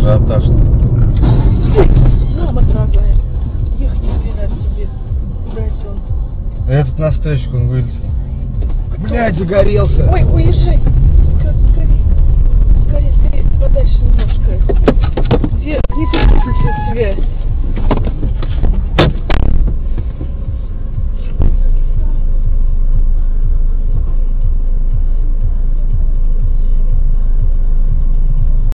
ажиотаж. Мама ну, дорогая, ехать нахрена себе. Блять, он. Этот на он вылетел. Блять, загорелся. Ой, уезжай.